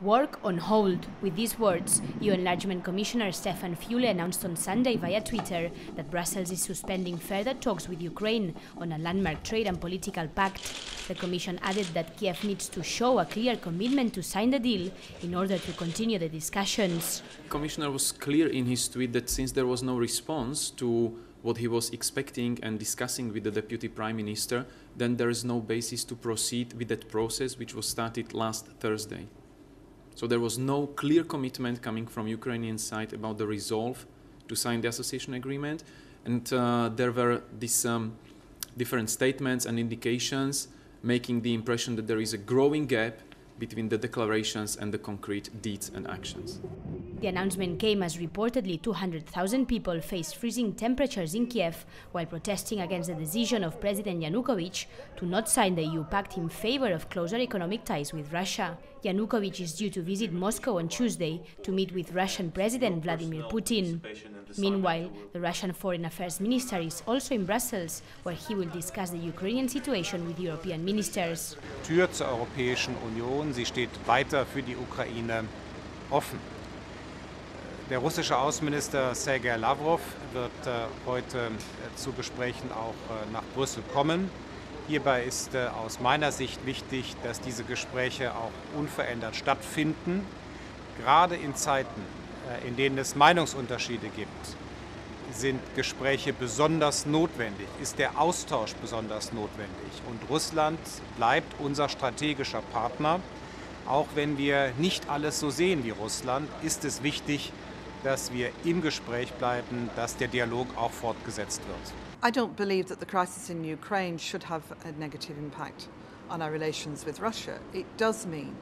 Work on hold. With these words, EU Enlargement Commissioner Stefan Füle announced on Sunday via Twitter that Brussels is suspending further talks with Ukraine on a landmark trade and political pact. The Commission added that Kiev needs to show a clear commitment to sign the deal in order to continue the discussions. The Commissioner was clear in his tweet that since there was no response to what he was expecting and discussing with the Deputy Prime Minister, then there is no basis to proceed with that process which was started last Thursday. So there was no clear commitment coming from Ukrainian side about the resolve to sign the association agreement, and uh, there were these um, different statements and indications making the impression that there is a growing gap between the declarations and the concrete deeds and actions. The announcement came as reportedly 200,000 people faced freezing temperatures in Kiev while protesting against the decision of President Yanukovych to not sign the EU pact in favor of closer economic ties with Russia. Yanukovych is due to visit Moscow on Tuesday to meet with Russian President Vladimir Putin. Meanwhile, the Russian Foreign Affairs Minister is also in Brussels, where he will discuss the Ukrainian situation with European ministers. Tür zur Europäischen Union, sie steht weiter für die Ukraine offen. Der russische Außenminister Sergei Lavrov wird äh, heute äh, zu Gesprächen auch äh, nach Brüssel kommen. Hierbei ist aus meiner Sicht wichtig, dass diese Gespräche auch unverändert stattfinden. Gerade in Zeiten, in denen es Meinungsunterschiede gibt, sind Gespräche besonders notwendig, ist der Austausch besonders notwendig. Und Russland bleibt unser strategischer Partner. Auch wenn wir nicht alles so sehen wie Russland, ist es wichtig, dass wir im Gespräch bleiben, dass der Dialog auch fortgesetzt wird. I don't believe that the crisis in Ukraine should have a negative impact on our relations with Russia. It does mean,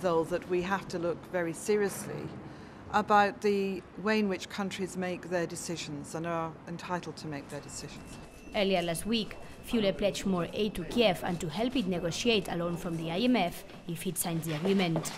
though, that we have to look very seriously about the way in which countries make their decisions and are entitled to make their decisions. Earlier last week, Füle pledged more aid to Kiev and to help it negotiate a loan from the IMF if it signs the agreement.